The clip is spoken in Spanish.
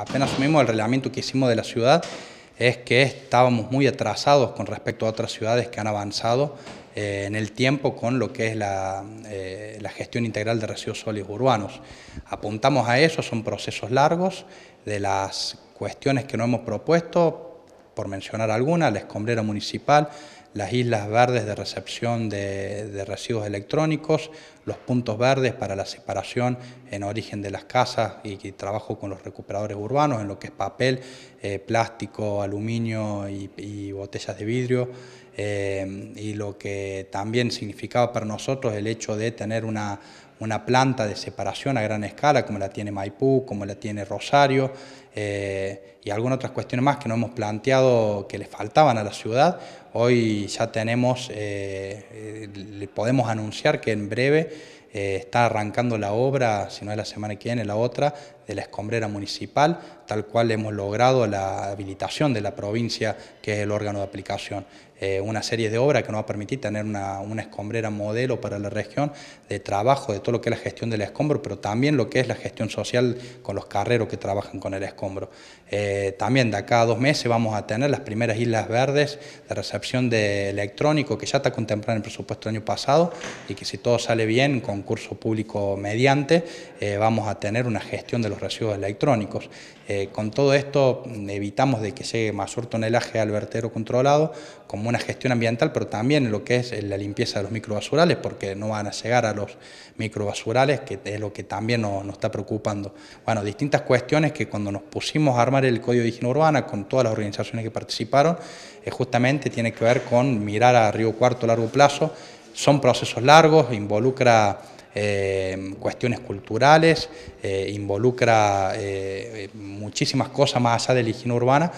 apenas asumimos el reglamento que hicimos de la ciudad, es que estábamos muy atrasados con respecto a otras ciudades que han avanzado eh, en el tiempo con lo que es la, eh, la, gestión integral de residuos sólidos urbanos. Apuntamos a eso, son procesos largos, de las cuestiones que no hemos propuesto, por mencionar alguna, la escombrera municipal, las islas verdes de recepción de, residuos electrónicos, los puntos verdes para la separación en origen de las casas y, trabajo con los recuperadores urbanos en lo que es papel, eh, plástico, aluminio y, botellas de vidrio. Eh, y lo que también significaba para nosotros el hecho de tener una, una planta de separación a gran escala, como la tiene Maipú, como la tiene Rosario, eh, y algunas otras cuestiones más que no hemos planteado que le faltaban a la ciudad. Hoy ya tenemos, eh, podemos anunciar que en breve está arrancando la obra, si no es la semana que viene, la otra, de la escombrera municipal, tal cual hemos logrado la habilitación de la provincia, que es el órgano de aplicación. Eh, una serie de obras que nos va a permitir tener una, escombrera modelo para la región de trabajo de todo lo que es la gestión del escombro, pero también lo que es la gestión social con los carreros que trabajan con el escombro. Eh, también de acá a dos meses vamos a tener las primeras islas verdes de recepción de electrónico que ya está contemplado en el presupuesto del año pasado y que si todo sale bien, concurso público mediante, eh, vamos a tener una gestión de los residuos electrónicos. con todo esto evitamos de que llegue mayor tonelaje al vertero controlado, como una gestión ambiental, pero también lo que es la limpieza de los microbasurales, porque no van a llegar a los microbasurales, que es lo que también nos, está preocupando. Bueno, distintas cuestiones que cuando nos pusimos a armar el Código de Higiene Urbana con todas las organizaciones que participaron, eh, justamente tiene que ver con mirar a Río Cuarto a largo plazo. Son procesos largos, involucra eh, cuestiones culturales, eh, involucra muchísimas cosas más allá de la higiene urbana,